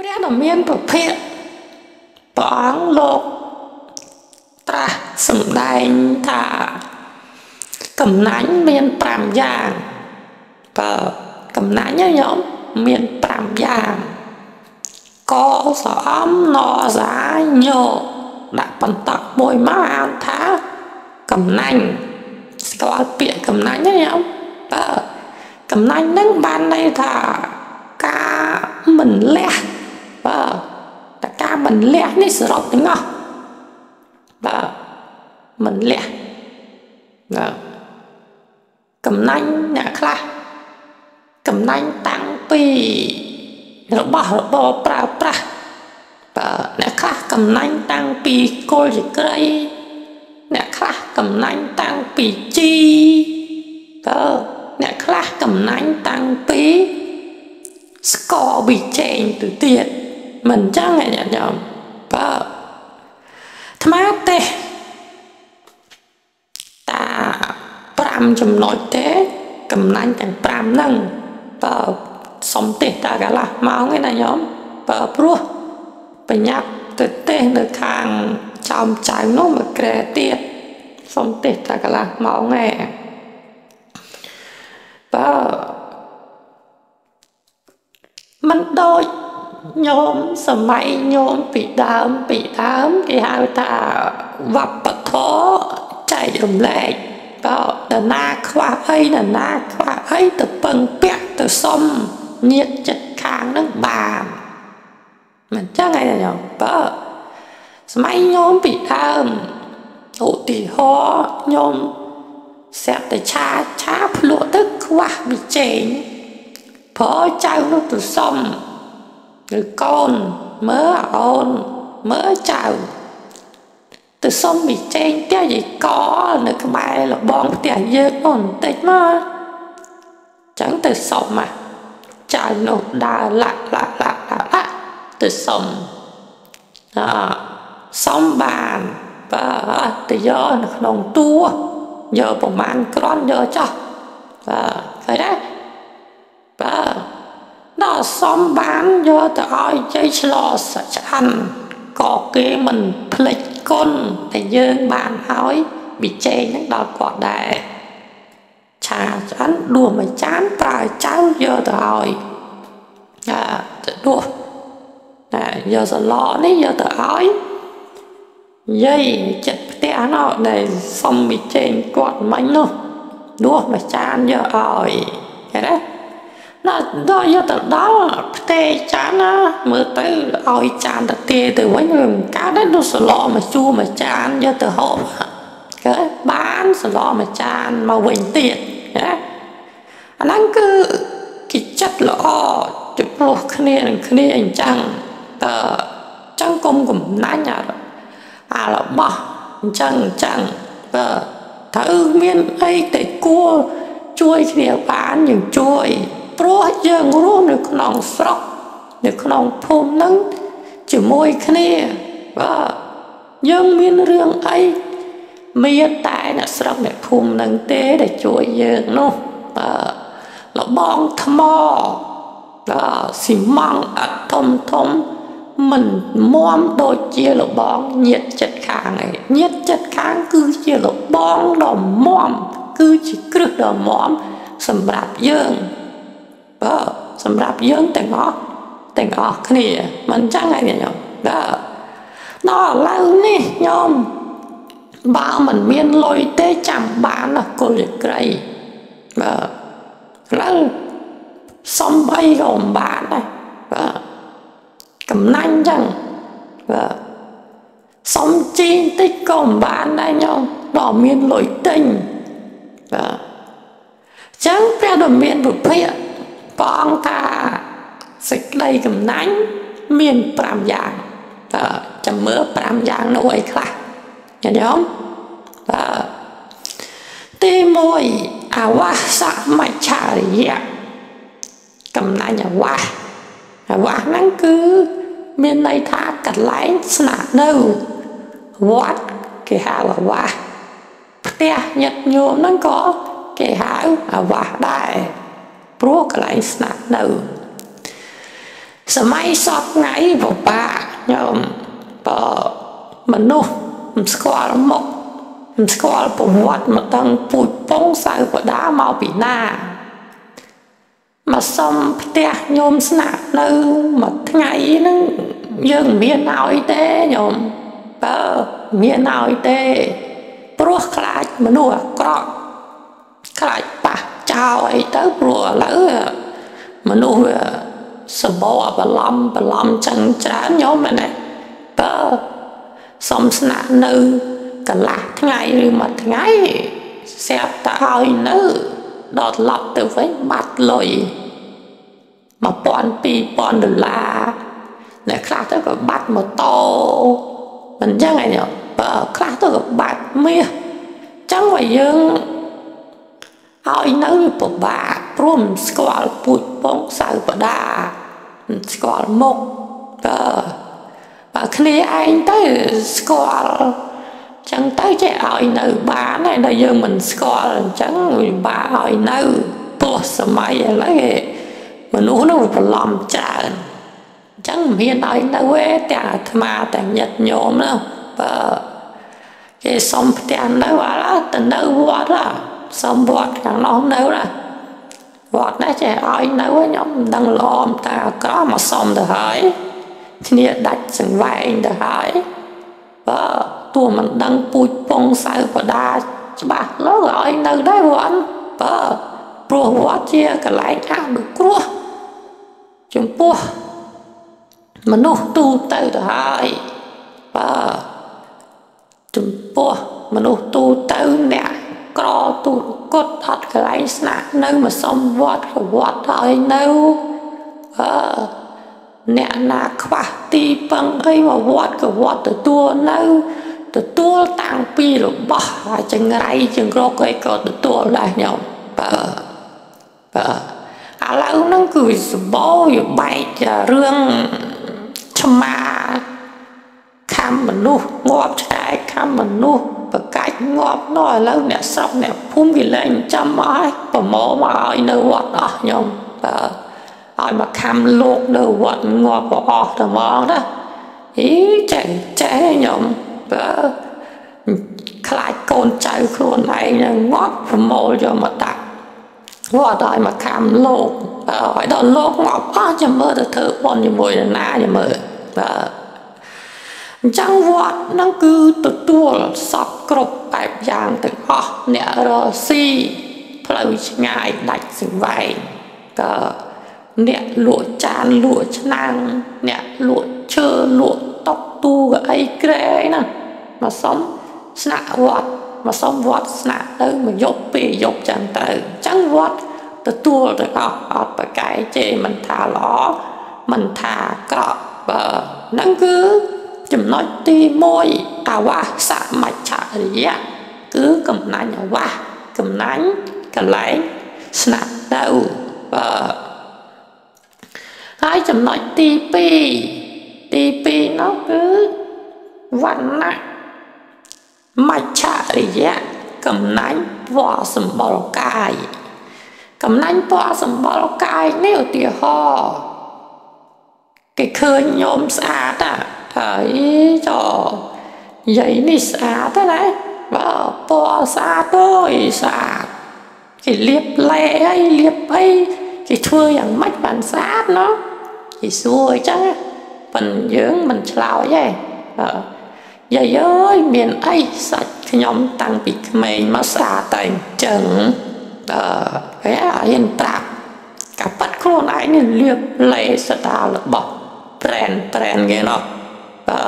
ព្រះដ៏មានពភៈព្រះអង្គលោកត្រាស់សម្ដែងថាកំណាញ់មាន5យ៉ាងបើកំណាញ់ណាញោមមាន5យ៉ាងកសអំណសាញោដាក់បន្តមួយមកអានថាកំណាញ់ស្គាល់ពាក្យកំណាញ់ទេញោមបើកំណាញ់ហ្នឹងបានន័យថាការមិនលះ បើតែការមិនលះនេះសរុបទាំងអស់បើមិនលះបើកំណាញ់អ្នកខ្លះកំណាញ់តាំងពីរបស់របរប្រើប្រាស់បើអ្នកខ្លះកំណាញ់តាំងពីគល់ជាក្រីអ្នកខ្លះកំណាញ់តាំងពីជីបើអ្នកខ្លះកំណាញ់តាំងពីស្ករប៊ីចេងទៅទៀត មិនចឹងឯងញោមបើថ្មទេតា5ចំណុចទេកំណាញ់ទាំង5ហ្នឹងបើសុំទេសតាកន្លះម៉ោងឯណាញោមបើព្រោះបញ្ញាប់ទៅទេសនៅខាងចោមចៅនោះមកក្រែទៀតសុំទេសតាកន្លះម៉ោងឯងបើมันដូច ញោមសម័យញោមពីដើមពីដើមគេហៅថាវប្បធម៌ចែករំលែកក៏ដណាខ្វះអីដណាខ្វះអីទៅពឹងពាក់ទៅសុំញាតចិត្តខាងនឹងបានមិនចឹងឯងញោមបើសម័យញោមពីដើមឧទាហរណ៍ញោមស្រាប់តែឆាឆាភ្លក់ទឹកខ្វះវិជែងព្រោះចៅនោះទៅសុំ ឬកូនមើលអូនមើលចៅទៅសុំវិជែងផ្ទះយាយកនៅក្បែរលបងផ្ទះយើងនោះបន្តិចមកចឹងទៅសុំមកចៅនោះដើរលាក់លាក់លាក់លាក់លាក់ទៅសុំអសុំបានបើទៅយកនៅក្នុងទួយកប្រមាណក្រន់យកចោះបាទឃើញទេបាទ ដល់សំបានយកទៅឲ្យជ័យឆ្លោសច្អានក៏គេមិនភ្លេចគុណតែយើងបានឲ្យវិជ័យនឹងដល់គាត់ដែរឆាឆ្អានដួសមួយចានប្រើចៅយកទៅឲ្យអាទៅដួសតែយកសឡនេះយកទៅឲ្យយាយចិត្តផ្ទះនោះដែលសុំវិជែងគាត់មិញនោះដួសមួយចានយកឲ្យឃើញទេ ដល់ដល់យកទៅដល់ផ្ទៃចានណាមើលទៅឲ្យចានទៅទេទៅវិញវាមិនកើតទេនោះសឡមកជួមួយចានយកទៅហូបគេបានសឡមួយចានមកវិញទៀតណាអាហ្នឹងគឺគេចិត្តល្អចំពោះគ្នានឹងគ្នាអញ្ចឹងតើចឹងគុំកំណាញ់អាអារបស់អញ្ចឹងអញ្ចឹងបើត្រូវមានអីតែគួរជួយគ្នាបានយើងជួយ ព្រោះយើងរស់នៅក្នុងស្រុកនៅក្នុងភូមិនឹងជាមួយគ្នាបាទយើងមានរឿងអីមានតែអ្នកស្រុកអ្នកភូមិនឹងទេដែលជួយយើងនោះបាទលបងថ្មបាទស៊ីម៉ង់អត់ធំធំមិនមមដូចជាលបងញាតចិត្តខាងឯងញាតចិត្តខាងគឺជាលបងដ៏មមគឺជាគ្រឹះដ៏មមសម្រាប់យើង បើសម្រាប់យើងទាំងអស់ទាំងអស់គ្នាមិនចឹងហើយញោមបាទដល់ឥឡូវនេះញោមបើមិនមានលុយទេចាំបានណាគុលជាក្រីបាទឥឡូវសំបីក៏មិនបានដែរបាទកំណាញ់ចឹងបាទសំជីបន្តិចក៏មិនបានដែរញោមដល់មានលុយទិញបាទចឹងព្រះដ៏មានពុភៈ ព្រះអង្គថាសេចក្តីកំណាញ់មាន5យ៉ាងតើចាំមើល5យ៉ាងនោះអីខ្លះញាតិញោមបាទទី1អវាសមច្ឆរិយៈកំណាញ់អវាសអវាសហ្នឹងគឺមានន័យថាកន្លែងស្នាក់នៅវត្តគេហៅអវាសផ្ទះញាតិញោមហ្នឹងក៏គេហៅអវាសដែរ ព្រោះកន្លែងស្នាក់នៅសម័យសពថ្ងៃពិបាកញោមបើមនុស្សមិនស្គាល់មុខមិនស្គាល់ប្រវត្តិមកដឹងពូជពងសៅបដាមកពីណាមកសុំផ្ទះញោមស្នាក់នៅមួយថ្ងៃហ្នឹងយើងមានឲ្យទេញោមបើមានឲ្យទេព្រោះខ្លាចមនុស្សអាក្រក់ខ្លាច ប៉ះចោលអីទៅព្រោះឥឡូវមនុស្សសម្បោបឡំបឡំចឹងច្រើនញោមមែនទេបើសុំស្នាក់នៅកន្លះថ្ងៃឬមួយថ្ងៃស្រាប់តែឲ្យនៅដល់ឡប់ទៅវិញបាត់លុយ1000 2000ដុល្លារអ្នកខ្លះទៅក៏បាត់ម៉ូតូមិនចឹងឯងបើខ្លះទៅក៏បាត់មាសចឹងបើយើង ឲ្យនៅពិបាកព្រមស្គាល់ពូជពងសៅបដាស្គាល់មុខបើបើគ្នាឯងទៅស្គាល់ចឹងទៅចេះឲ្យនៅបានហើយដល់យើងមិនស្គាល់អញ្ចឹងវាបាឲ្យនៅពោះសម័យឥឡូវមនុស្សនោះប្រឡំច្រើនអញ្ចឹងមានឲ្យនៅទេទាំងអាត្មាទាំងញាតិញោមនោះបើគេសុំផ្ទះនៅអត់ទៅនៅវត្ត សុំវត្តខាងនោះនៅណាវត្តនេះចេះឲ្យនៅខ្ញុំមិនដឹងល្អតែអាក្រក់មកសុំទៅហើយគ្នាដាច់សង្វែងទៅហើយបើទោះមិនដឹងពូជពងសៅបដាច្បាស់លើឲ្យនៅដែរវត្តបើព្រោះវត្តជាកន្លែងអនុគ្រោះចំពោះមនុស្សទូទៅទៅហើយបើចំពោះមនុស្សទូទៅអ្នក ក្រទូកត់អត់កន្លែងស្នាក់នៅមកសុំវត្តក៏វត្តឲ្យនៅអឺអ្នកណាខ្វះទីពឹងអីមកវត្តក៏វត្តទទួលនៅទទួលតាំងពីរបស់ចង្រៃចង្រកអីក៏ទទួលដែរញោមបើបើឥឡូវហ្នឹងគឺសម្បូរយបែករឿងឆ្មាខំមនុស្សងាប់ឆ្កែខំមនុស្សប្រកាច់ងាប់នោះឥឡូវអ្នកស្រុកអ្នកភូមិគេលែងចាំមកហើយប្រមោមកឲ្យនៅវត្តអស់ខ្ញុំបើឲ្យមកខំលោកនៅវត្តងាប់ក៏អស់តែហ្មងណាអីចេះចេះខ្ញុំបើខ្លាចកូនចៅខ្លួនឯងនឹងងាប់ប្រមូលយកមកដាក់វត្តឲ្យមកខំលោកឲ្យដល់លោកងាប់អស់ចាំមើលទៅធ្វើបន់ជាមួយនរណាចាំមើលបាទ អញ្ចឹងវត្តហ្នឹងគឺទទួលសពគ្រប់បែបយ៉ាងទាំងអស់អ្នករស៊ីផ្លូវឆ្ងាយដាច់សង្វែងក៏អ្នកលក់ចានលក់ឆ្នាំងអ្នកលក់ឈើលក់តុកទូកអីក្រែណាមកសុំស្នាក់វត្តមកសុំវត្តស្នាក់ទៅមកយប់ពេលយប់ចឹងទៅអញ្ចឹងវត្តទទួលទាំងអស់អត់ប្រកែកជេរមិនថាល្អមិនថាក្រក់បើហ្នឹងគឺ ចំណុចទី1អវាសមច្ឆរិយៈគឺកំណាញ់អវាសកំណាញ់កន្លែងស្នាក់ទៅបើហើយចំណុចទី2ទី2នោះគឺវណ្ណៈមច្ឆរិយៈកំណាញ់ពណ៌សម្បុរកាយកំណាញ់ពណ៌សម្បុរកាយនេះឧទាហរណ៍គេឃើញញោមស្អាតអា ហើយចោយាយនេះស្អាតណាបើពណ៌ស្អាតអើយស្អាតគេលាបលែអីលាបអីគេធ្វើយ៉ាងម៉េចបានស្អាតណោះគេសួរអញ្ចឹងប៉ុនយើងមិនឆ្លើយទេយាយអើយមានអីសាច់ខ្ញុំតាំងពីក្មេងមកស្អាតតែអញ្ចឹងអឺគេអៀនប្រាប់កាប៉ាត់ខ្លួនឯងនេះលាបលេស្ដារបស់ brand brand គេណោះ អឺ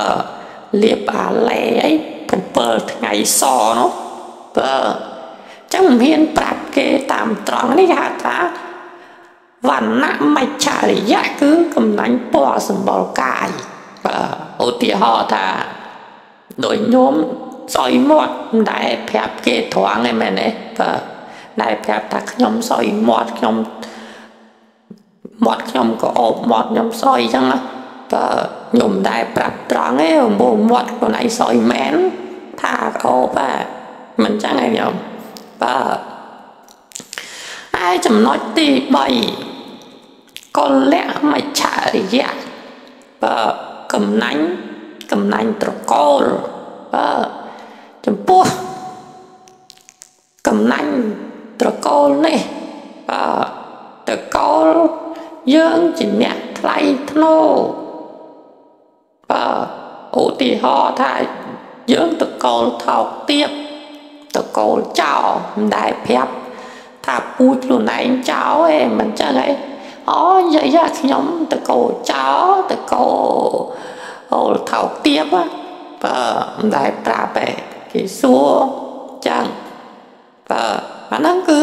លាបអាឡេអី7ថ្ងៃសនោះបើចឹងមិនហ៊ានប្រាប់គេតាមត្រង់នេះគេហៅថាវណ្ណៈមច្ឆរិយៈគឺកំណាញ់ពណ៌សម្បុរកាយបើឧទាហរណ៍ថាដោយញោមសយមាត់មិនដែលប្រាប់គេត្រង់ឯមែនទេបើដែលប្រាប់ថាខ្ញុំសយមាត់ខ្ញុំមាត់ខ្ញុំក៏អូបមាត់ខ្ញុំសយចឹងណា បើខ្ញុំដែរប្រាប់ត្រង់ឯងមកមាត់ខ្លួនឯងសយមែនថាអូបាទមិនចឹងឯងខ្ញុំបើហើយចំណុចទី3កលៈមច្ឆរិយៈបើកំណាញ់កំណាញ់ត្រកូលបើចំពោះកំណាញ់ត្រកូលនេះបើត្រកូលយើងជាអ្នកថ្លៃថ្នូរ បើឧទាហរណ៍ថាយើងតកូលថោកទៀបតកូលចោលមិនដែលប្រាប់ថាពូជខ្លួនឯងចោលឯងមិនចឹងឯងអូនិយាយខ្ញុំតកូលចោលតកូលអូលថោកទៀបបើមិនដែលប្រាប់ឯងគេសួរចឹងបើអាហ្នឹងគឺ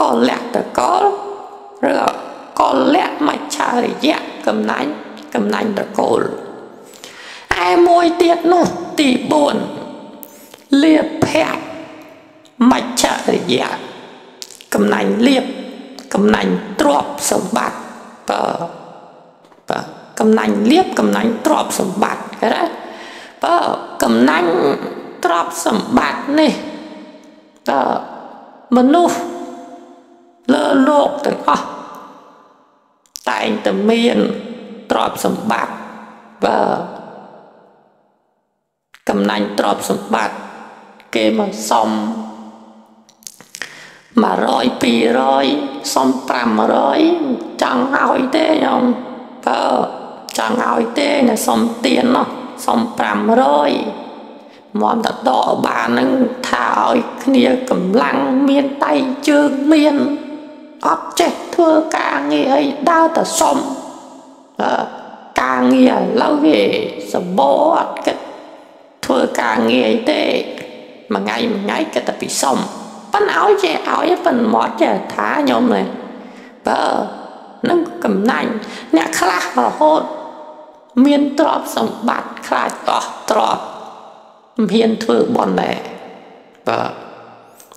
កលលៈតកូលឬកលលៈមច្ឆរិយៈកំណាញ់កំណាញ់តកូលឯ មួយទៀតនោះទី4លៀបភៈមច្ឆរិយៈកំណាញ់លៀបកំណាញ់ទ្រពសម្បត្តិបើបើកំណាញ់លៀបកំណាញ់ទ្រពសម្បត្តិគេណាបើកំណាញ់ទ្រពសម្បត្តិនេះបើមនុស្សលើលោកទាំងអស់តែងតែមានទ្រពសម្បត្តិបើ កំណាញ់ទ្រព្យសម្បត្តិគេមកសុំ100 200សុំ500ចង់ឲ្យទេខ្ញុំបើចង់ឲ្យទេណាសុំទៀននោះសុំ500មកតដកបាននឹងថាឲ្យគ្នាកម្លាំងមានដៃជើងមានអត់ចេះធ្វើការងារអីដើរតែសុំការងារឥឡូវវាសម្បូរអត់គិត ធ្វើការងារអីទេមួយថ្ងៃមួយថ្ងៃគិតតែពីសុំប៉ុន្តែឲ្យចេះឲ្យប៉ុន្តែមកចេះថាខ្ញុំនេះបើនឹងកំណាញ់អ្នកខ្លះរហូត មានទ្រព្យសម្បត្តិខ្លាចតោះទ្រព្យមិនហ៊ានធ្វើបន់ដែរបាទ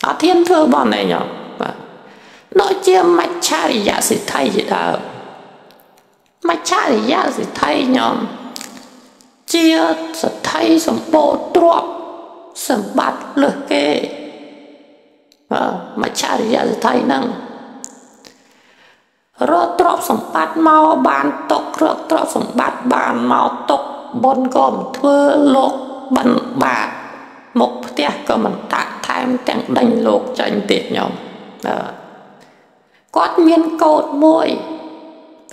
អត់ហ៊ានធ្វើបន់ដែរញោមបាទដូចជាមច្ឆរិយសិទ្ធិជាដើមមច្ឆរិយសិទ្ធិញោម ជាសទ្ធិសម្បូរទ្រព្យសម្បត្តិលើសគេបាទមច្ឆរិយសទ្ធិហ្នឹងរកទ្រព្យសម្បត្តិមកបានຕົករកទ្រព្យសម្បត្តិបានមកຕົកបុណ្យក៏មិនធ្វើលោកបិណ្ឌបាតមុខផ្ទះក៏មិនតាក់ថែមទាំងដេញលោកចាញ់ទៀតញោមគាត់មានកោតមួយ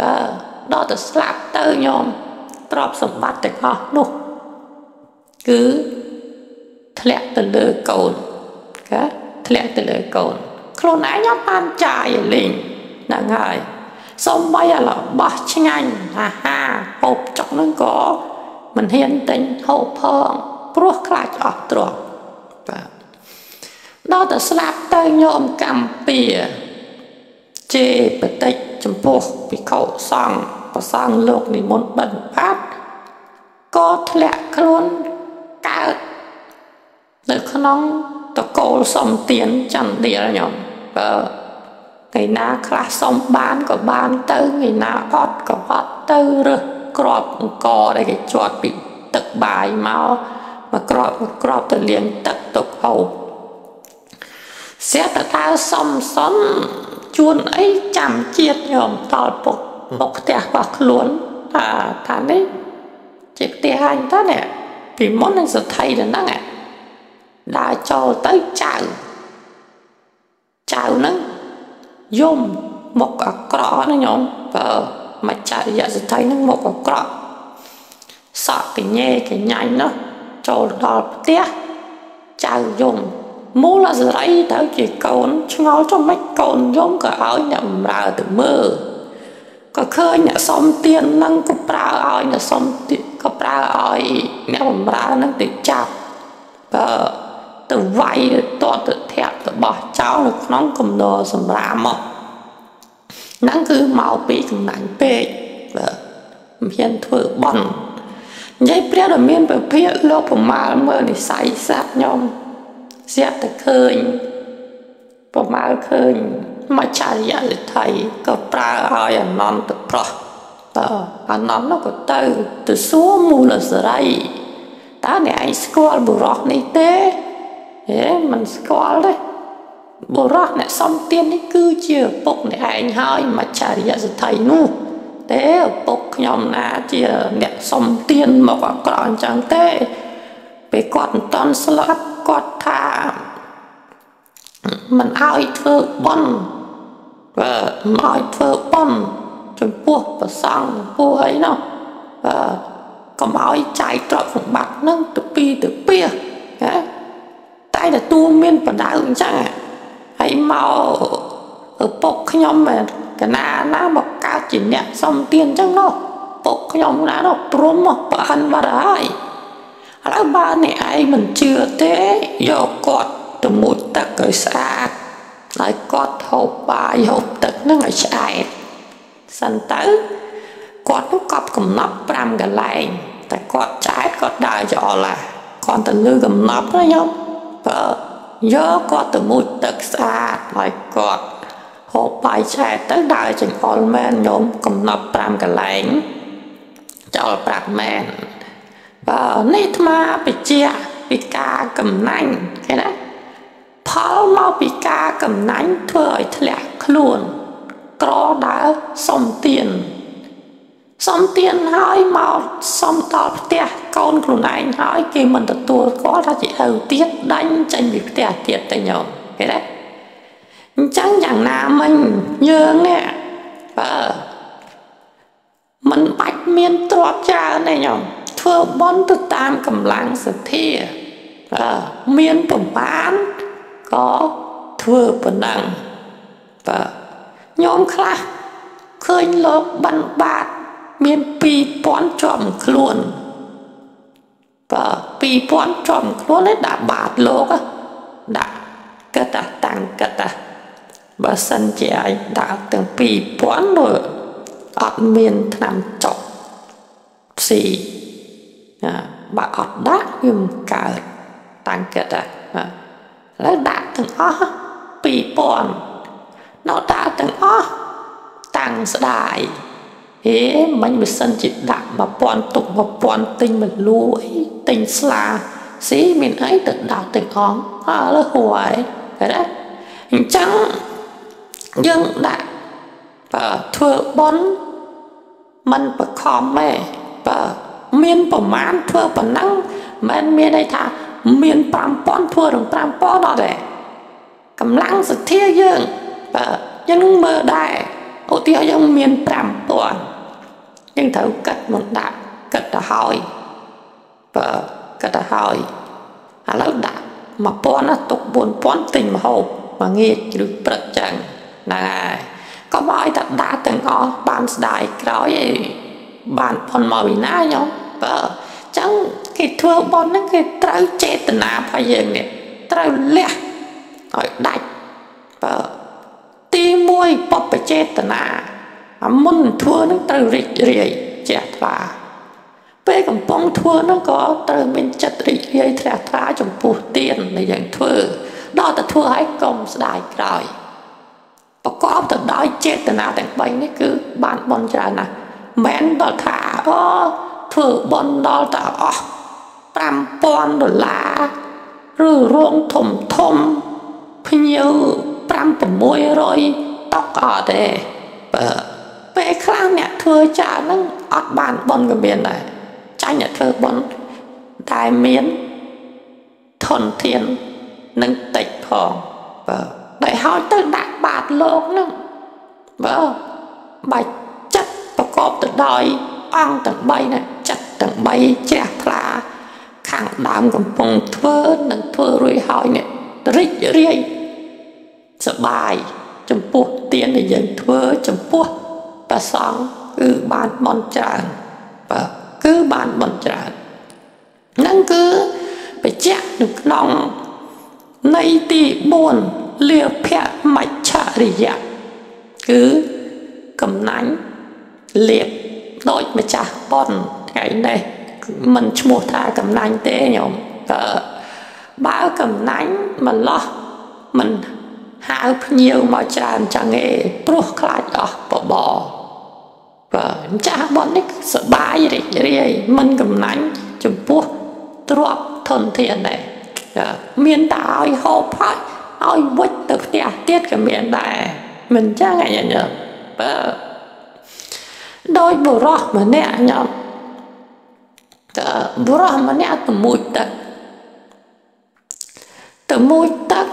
តើដល់ទៅស្លាប់ទៅញោម ទ្រព្យសម្បត្តិទាំងអស់នោះគឺធ្លាក់ទៅលើកូនកាធ្លាក់ទៅលើកូនខ្លួនឯងអត់បានចាយលេងហ្នឹងហើយសំបីអារបស់ឆ្ងាញ់អាហារហូបចុកហ្នឹងក៏មិនហ៊ានទិញហូបផងព្រោះខ្លាចអស់ទ្រព្យបាទដល់តែស្លាប់ទៅញោមកម្ពីជេបតិចចំពោះភិក្ខុសង្ឃ ប្រសងលោកនិមន្តបិណ្ឌបាតក៏ធ្លាក់ខ្លួនកើតនៅក្នុងតកូលសំទៀនចន្ទដៀលខ្ញុំបើថ្ងៃណាខ្លះសុំបានក៏បានទៅថ្ងៃណាអត់ក៏អត់ទៅរើសក្របអង្គដែលគេជាប់ពីទឹកបាយមកមកក្របមកក្របទៅលាងទឹកទុកហូបសៀតតើសំសំជួនអីចាំជាតិញោមតល់ពុក ពុកផ្ទះរបស់ខ្លួនថាថានេះជាផ្ទះអញតើនេះពីមុននឹងសថៃទៅហ្នឹងដើរចូលទៅចៅចៅហ្នឹងយំមុខអាក្រក់ណាញោមបើមកចរិយសថៃហ្នឹងមុខអាក្រក់សក់កញេកញ្ញាញ់នោះចូលដល់ផ្ទះចៅយំមូលអសរីទៅជាកូនឆ្ងល់ចុះមិនកូនយំក៏ឲ្យអ្នកបម្រើទៅមើល ក៏ឃើញអ្នកសុំទៀនហ្នឹងក៏ប្រើឲ្យអ្នកសុំក៏ប្រើឲ្យអ្នកបម្រើហ្នឹងទៅចាប់បើទៅវាយតតទៅធាក់ទៅបោះចោលនៅក្នុងគំនរសម្រាមមកហ្នឹងគឺមកពីកំណាញ់ពេកបើមិនហ៊ានធ្វើបន់និយាយព្រះដ៏មានពភាកលោកប្រមាលមើលនិស័យសត្វខ្ញុំស្រាប់តែឃើញ ប្រមាលឃើញមច្ឆរិយលទ្ធិក៏ប្រើឲ្យអនន្តប្រុសតើអនន្តនោះក៏ទៅទៅសួរមូលសរីតើអ្នកឯងស្គាល់បុរសនេះទេហេមិនស្គាល់ទេបុរសអ្នកសំទៀននេះគឺជាពុកអ្នកឯងហើយមច្ឆរិយសទ្ធិនោះទេឪពុកខ្ញុំណាជាអ្នកសុំទានមកអក្រក់អញ្ចឹងទេពេលគាត់មិនតន់ស្លាប់គាត់ថា មិនឲ្យធ្វើបន់បើមិនឲ្យធ្វើបន់ចំពោះប្រសង់ចំពោះអីនោះបើកុំឲ្យចាយទ្រព្យសម្បត្តិនឹងទៅពីទៅពីណាតែទទួលមានបដៅអញ្ចឹងហើយមកឪពុកខ្ញុំកណាណាមកកើតជាអ្នកសំទៀនអញ្ចឹងនោះពុកខ្ញុំណានោះព្រមមកប្រហិនបាត់ហើយឥឡូវបើអ្នកឯងមិនជឿទេយកគាត់ ទៅមុជទឹកឲ្យស្អាតហើយគាត់ហូបបាយហូបទឹកនឹងឲ្យឆ្អែតសិនទៅគាត់នោះកប់កំណប់5កន្លែងតែគាត់ឆ្អែតគាត់ដើរចោលឡាគាត់ទៅលើកំណប់ណាញោមបើយកគាត់ទៅមុជទឹកស្អាតហើយគាត់ហូបបាយឆ្អែតទៅដើរចង្អុលមែនញោមកំណប់5កន្លែងចោលប្រាប់មែនបើនេះអាត្មាបជាពីការកំណាញ់ឃើញណា ផលមកពីការកំណាញ់ធ្វើឲ្យធ្លាក់ខ្លួន ក្រដើរសុំទៀនសុំទៀនហើយមកសុំដល់ផ្ទះកូនខ្លួនឯងហើយគេមិនទទួលគាត់ថាជាឪទៀតដាញ់ចេញពីផ្ទះទៀតទៅញោមឃើញទេអញ្ចឹងយ៉ាងណាមិញយើងនេះបើมันបាច់មានទ្រព្យច្រើនទេញោមធ្វើបន់ទៅតាមកម្លាំងសទ្ធាបើមានប្រមាណ ក៏ធ្វើប៉ុណ្ណឹងបាទញោមខ្លះឃើញលោកបានបាត មាន2000ជាប់ខ្លួនបាទ2000ជាប់ខ្លួនឯដាក់បាតលោកដាក់កតតាំងកតបើសិនជាឯងដាក់ទាំង2000នោះអត់មានឆ្នាំចុកផ្ស៊ីណាបើអត់ដាក់វាមិនកើតតាំងកតបា ទហើយដាក់ទាំងអស់2000នៅដាក់ទាំងអស់តាំងស្ដាយហេមិញមិនសិនជាដាក់1000ទុក1000ទិញមកលួយទិញស្លាស៊ីមានអីទៅដាក់ទាំងអស់អើលើហួយឃើញទេអញ្ចឹងយើងដាក់បើធ្វើបន់มันបខំទេបើមានប្រមាណធ្វើប៉ុណ្ណឹងមិនមានន័យថា មាន5000ធ្វើនឹង5000អត់ទេកម្លាំងសទ្ធាយើងបើយើងនឹងមើលដែរឧទាហរណ៍យើងមាន5000យើងត្រូវកាត់មកដាក់កាត់ទៅហើយបើកាត់ទៅហើយឥឡូវដាក់1000ណាទុក4000ទិញម្ហូបមួយងាកឬព្រឹកចឹងហ្នឹងហើយកុំឲ្យតែដាក់ទាំងអស់បានស្ដាយក្រោយឯងបានផុនមកវិណាញោមបើចឹង គេធ្វើបន់ហ្នឹងគេត្រូវចេតនារបស់យើងនេះត្រូវលះឲ្យដាច់បើទី1បបចេតនាអាមុនធ្វើហ្នឹងត្រូវរីករាយជ្រះថ្លាពេលកំពុងធ្វើហ្នឹងក៏ត្រូវមានចិត្តរីករាយជ្រះថ្លាចំពោះទានដែលយើងធ្វើដល់តែធ្វើឲ្យកុំស្ដាយក្រោយប្រកបទៅដោយចេតនាទាំង3នេះគឺបានបន់ច្រើនណាស់មិនដល់ថាអូធ្វើបន់ដល់តែអស់ 5000ដុល្លារឬរោងធំធំភ្ញៀវ5 600តុកអត់ទេបើពេលខ្លះអ្នកធ្វើចាហ្នឹងអត់បានបន់ក៏មានដែរចាញ់អ្នកធ្វើបន់តែមានធនធាននឹងតិចផងបើដែលហើយទៅដាក់បាតលោកហ្នឹងបើបាច់ចិត្តប្រកបទៅដោយអង្គទាំង3ណាចិត្តទាំង3ជ្រះថ្លា ខាងដើមកំពុងធ្វើនិងធ្វើរួចហើយនេះរីករាយសបាយចំពោះទានដែលយើងធ្វើចំពោះប្រសងគឺបានបន់ច្រើនបាទគឺបានបន់ច្រើនហ្នឹងគឺបច្ចៈនៅក្នុងនៃទី4លាភៈមច្ឆរិយៈគឺកំណាញ់លៀបដូចម្ចាស់បនថ្ងៃនេះ មិនឈ្មោះថាកំណាញ់ទេញោមបើបើកំណាញ់ម្លោះមិនហៅភ្ញៀវមកច្រើនចឹងឯងព្រោះខ្លាចអស់បបបើម្ចាស់បននេះសបាយរីករាយមិនកំណាញ់ចំពោះទ្រពធនធានដែរមានតែឲ្យហូបហើយឲ្យវិចទៅផ្ទះទៀតក៏មានដែរមិនចឹងឯងញ៉ឹងបើដោយបុរសម្នាក់ខ្ញុំ តើបុរសម្នាក់ទៅមួយទឹកទៅមួយទឹក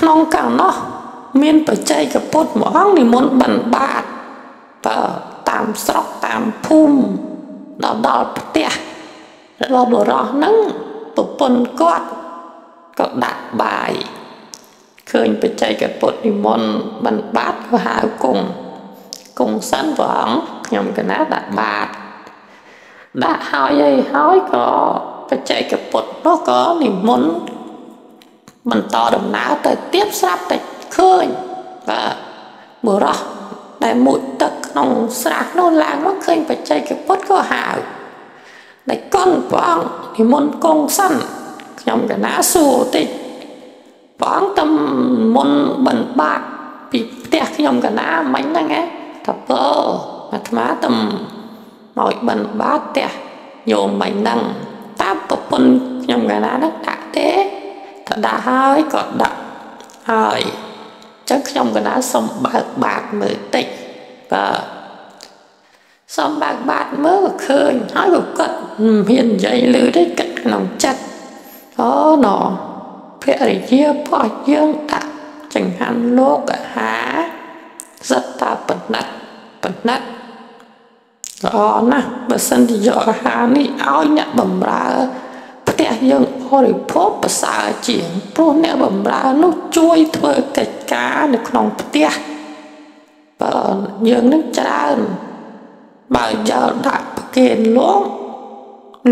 ក្នុងកាលនោះមានបច្ចេកពុទ្ធមួយអង្គនិមន្តបិណ្ឌបាតបើតាមស្រុកតាមភូមិដល់ដល់ផ្ទះរបស់បុរសហ្នឹងប្រពន្ធគាត់ក៏ដាក់បាយឃើញបច្ចេកពុទ្ធនិមន្តបិណ្ឌបាតក៏ហៅគង់គង់សិនព្រះអង្គខ្ញុំកណាដាក់បាត ដាក់ហើយអីហើយក៏បច្ចេកពុទ្ធនោះក៏និមន្តបន្តដំណើរទៅទៀតស្រាប់តែឃើញបាទបុរសដែលមុជទឹកក្នុងស្រះនោះឡើងមកឃើញបច្ចេកពុទ្ធក៏ហៅតែកុនព្រះអង្គនិមន្តគង់សិនខ្ញុំកណាសួរតិចព្រះអង្គតំមុនបណ្ឌបាតពីផ្ទះខ្ញុំកណាមិញហ្នឹងហ៎ថាបើអាត្មាតំ មកបណ្ឌបាតផ្ទះញោមមិញហ្នឹងតាប្រពន្ធខ្ញុំកណាហ្នឹងដាក់ទេថាដាក់ហើយក៏ដាក់ហើយចឹងខ្ញុំកណាសុំបើកបាតមើលតិចបាទសុំបើកបាតមើលឃើញហើយក៏គាត់មាននិយាយលឺទេគិតក្នុងចិត្តអូណោភរិយារបស់យើងដាក់ចង្ហាន់លោកអាហារសត្វតាបណិតបណិត ល្អណាស់បើសិនជាយកអាហារនេះឲ្យអ្នកបំរើផ្ទះយើងបរិភោគប្រសើរជាងព្រោះអ្នកបំរើនោះជួយធ្វើកិច្ចការនៅក្នុងផ្ទះបើយើងនឹងច្រើនបើយកដាក់ប្រគេនលោក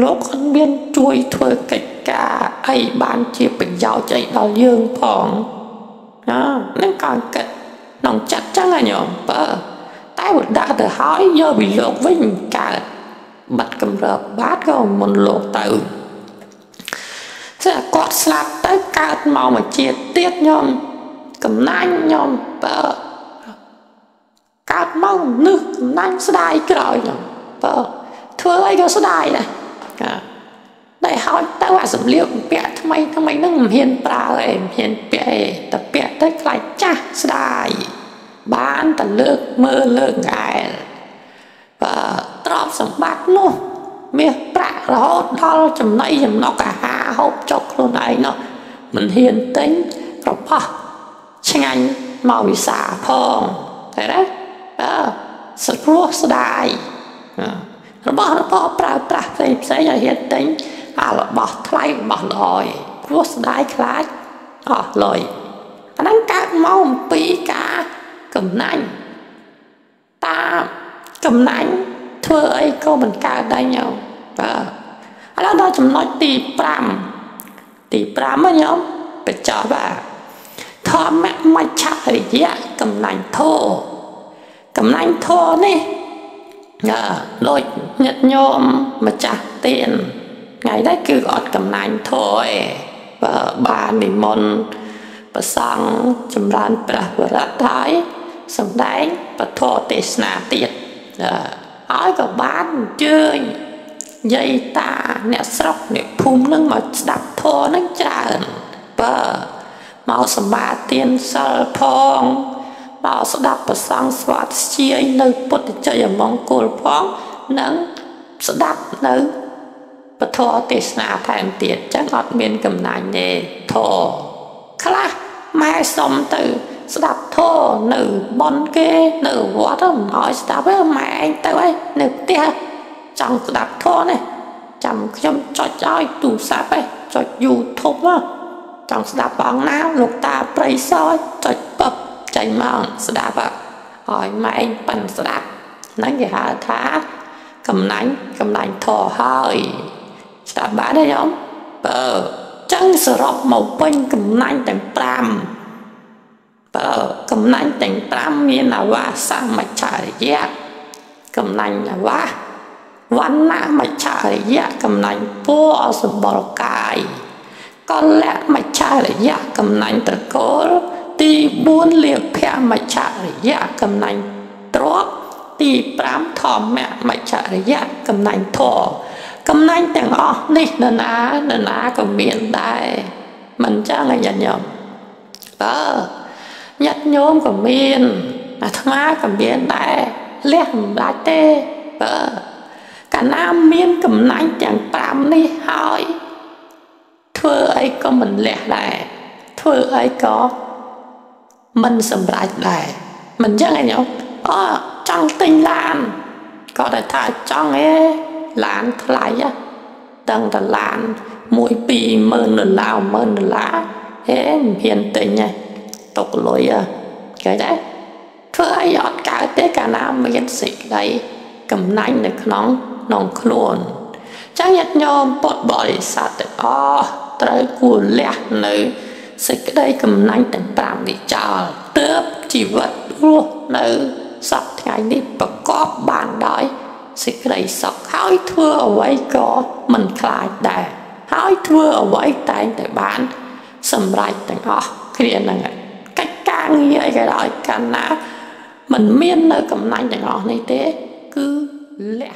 លោកអត់មានជួយធ្វើកិច្ចការអីបានជាប្រយោជន៍អីដល់យើងផងណានឹងកងកិតក្នុងចិត្តចឹងហ៎ញោមបើតែបើ ដាក់ទៅហើយយកពីលោកវិញកើតបាត់កម្រើបាតក៏មុនលោកទៅតែគាត់ស្លាប់ទៅកើតមកមួយជាតិទៀតញោមកំណាញ់ញោមបើកើតមកនឹកកំណាញ់ស្ដាយក្រោយញោមបើធ្វើអីក៏ស្ដាយដែរតែហោចទៅអាសម្លៀកពាក់ថ្មីថ្មីហ្នឹងមិនហ៊ានប្រើអីមិនហ៊ានពាក់អីតែពាក់ទៅខ្លាចចាស់ស្ដាយ បានតែលើកមើលលើកងែលបាទទ្រព្យសម្បត្តិនោះមាសប្រាក់រហូតដល់ចំណៃចំណុកអាហារហូបចុកខ្លួនឯងនោះមិនហ៊ានទិញប្រផោះឆ្ងាញ់មកវិសាផងតែណាអើស្រួលស្ដាយរបស់របរប្រើប្រាស់ផ្សេងផ្សេងឲ្យហ៊ានទិញអារបស់ថ្លៃរបស់ល្អឯព្រោះស្ដាយខ្លាចអស់លុយអាហ្នឹងកើតមកអំពីការ កំណាញ់តាមកំណាញ់ធ្វើអីក៏មិនកើតដែរញោមបាទឥឡូវដល់ចំណុចទី5ទី5ហ្នឹងញោមបញ្ចប់បាទធម្មមច្ឆរិយៈកំណាញ់ធោកំណាញ់ធោនេះដូចញាតិញោមម្ចាស់ទៀនថ្ងៃនេះគឺអត់កំណាញ់ធោឯងបើបាននិមន្តប្រសង់ចម្រើនព្រះវរតហើយ សំដែងពធទេសនាទៀតហើយក៏បានអញ្ជើញយាយតាអ្នកស្រុកអ្នកភូមិនឹងមកស្ដាប់ធម៌នឹងច្រើនបើមកសម្បាទានសិលផងមកស្ដាប់ប្រសងស្វាតជាយនៅពុទ្ធជ័យមង្គលផងនិងស្ដាប់នៅពធទេសនាថែមទៀតចឹងអត់មានកំណាញ់ទេធរខ្លះម៉ែសុំទៅ ស្ដាប់ធរនៅបនគេនៅវត្តមិនឲ្យស្ដាប់ទេម៉ែឯងទៅឯងនៅផ្ទះចង់ស្ដាប់ធរនេះចាំខ្ញុំចុចឲ្យទូរស័ព្ទឯងចុច YouTube ណាចង់ស្ដាប់បងណាលោកតាប្រិស័យចុចពឹបចេញមកស្ដាប់ឲ្យម៉ែឯងប៉ិនស្ដាប់ហ្នឹងគេហៅថាកំណាញ់កំណាញ់ធរហើយស្ដាប់បានទេញោមបើចឹងសរុបមកវិញកំណាញ់ទាំង5បើកំ ណាញ់ទាំង5មានអវាសមច្ឆរិយៈកំណាញ់អវាវណ្ណមច្ឆរិយៈកំណាញ់ពណ៌សម្បរកាយកលៈមច្ឆរិយៈកំណាញ់ត្រកូលទី4លាភៈមច្ឆរិយៈកំណាញ់ទ្រពទី5ធម្មៈមច្ឆរិយៈកំណាញ់ធម៌កំណាញ់ទាំងអស់នេះនរណានរណាក៏មានដែរមិនចឹងឯញាតិញោមបើ ញាតិញោមក៏មានអាត្មាក៏មានដែរលះមិនដាច់ទេបើកាលណាមានកំណាញ់ទាំង5នេះហើយធ្វើអីក៏មិនលះដែរធ្វើអីក៏មិនសម្រេចដែរមិនចឹងឯងអូចង់ទិញឡានក៏តែថាចង់ឯឡានថ្លៃដឹងតែឡានមួយពីរម៉ឺនដុល្លារម៉ឺនដុល្លារហេមិនហ៊ានទិញ ទេຕົកលុយគេដែរធ្វើអីអត់កើតទេកាលណាមានសេចក្តីកំណាញ់នៅក្នុងក្នុងខ្លួនចឹងញាតិញោមពុទ្ធបរិស័ទទាំងអស់ត្រូវគួរលះនៅសេចក្តីកំណាញ់ទាំង5នេះចោលទើបជីវិតរស់នៅសពថ្ងៃនេះប្រកបបានដោយសេចក្តីសុខហើយធ្វើអ្វីក៏មិនខ្លាចដែរហើយធ្វើអ្វីតែងតែបាន សម្រេចទាំងអស់គ្នាហ្នឹងកិច្ច ការងារអីក៏ដោយកាលណាมันមាននៅកំណាញ់ទាំងអស់នេះទេ គឺលះ